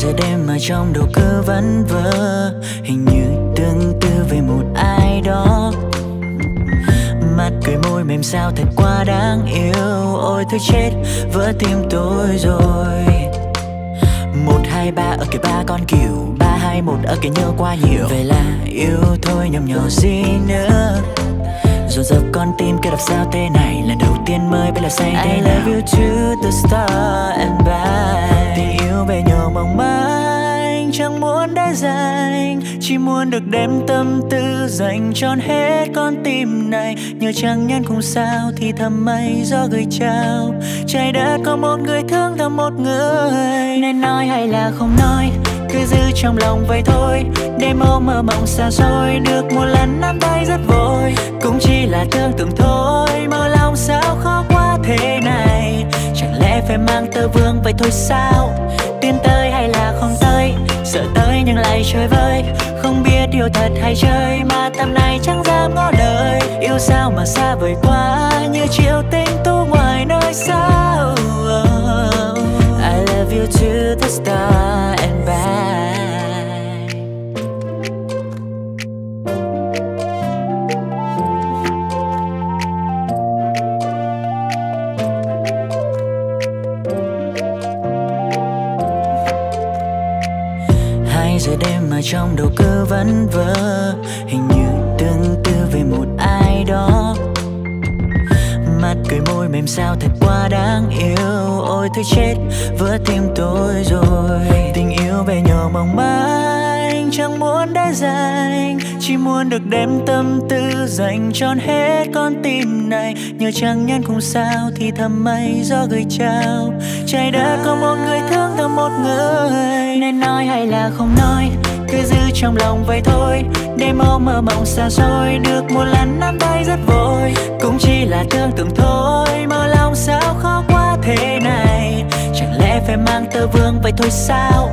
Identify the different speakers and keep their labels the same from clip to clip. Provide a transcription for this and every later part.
Speaker 1: giờ đêm mà trong đầu cứ vẫn vơ hình như tương tư về một ai đó. Mắt cười môi mềm sao thật quá đáng yêu ôi thôi chết vỡ tim tôi rồi. Một hai ba ở cái ba con kiểu ba hai một ở cái nhớ quá nhiều. Vậy là yêu thôi nhầm nhỏ gì nữa. Dồn dập con tim kia đọc sao thế này lần đầu tiên mới biết là say thế I love you to the star and back tình yêu về mình chẳng muốn để dành, chỉ muốn được đem tâm tư dành trọn hết con tim này. Nhờ chẳng nhân cùng sao thì thầm mây gió gửi trao. Trái đất có một người thương thầm một người. Nên nói hay là không nói, cứ giữ trong lòng vậy thôi. Để mơ mơ mộng xa xôi, được một lần nắm tay rất vui cũng chỉ là tương tưởng thôi mơ lòng sao khó quá thế này. Chẳng lẽ phải mang tơ vương vậy thôi sao? Sợ tới nhưng lại chơi vơi không biết yêu thật hay chơi, mà tầm này chẳng dám ngó lời yêu sao mà xa vời quá, như chiều tinh tu ngoài nơi xa. Giờ đêm mà trong đầu cứ vẫn vơ, hình như tương tư về một ai đó mắt cười môi mềm sao thật quá đáng yêu, ôi thôi chết, vỡ tim tôi rồi tình yêu về nhỏ mong manh, chẳng muốn đã dành, chỉ muốn được đem tâm tư dành trọn hết con tim này nhờ chẳng nhân không sao thì thầm mây gió gửi trao, trái đất có một người thân. Trong lòng vậy thôi. Để mơ mơ mộng xa xôi, được một lần nắm tay rất vui cũng chỉ là tương tưởng thôi mơ lòng sao khó quá thế này? Chẳng lẽ phải mang tơ vương vậy thôi sao?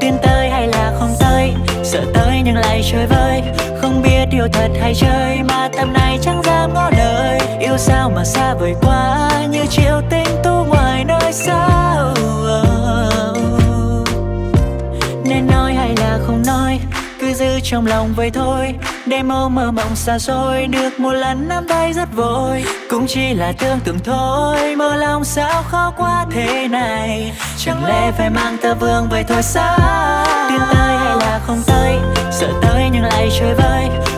Speaker 1: Tiến tới hay là không tới? Sợ tới nhưng lại chơi vơi. Không biết yêu thật hay chơi, mà tầm này chẳng dám ngó lời. Yêu sao mà xa vời quá, như chiều tinh tu ngoài nơi sao? Nên nói hay là không nói? Cứ giữ trong lòng vậy thôi. Để mơ mơ mộng xa xôi, được một lần nắm tay rất vui cũng chỉ là tưởng tượng thôi, mơ lòng sao khó quá thế này. Chẳng lẽ phải mang tơ vương vậy thôi sao? Tiến tới hay là không tới, sợ tới nhưng lại chơi vơi.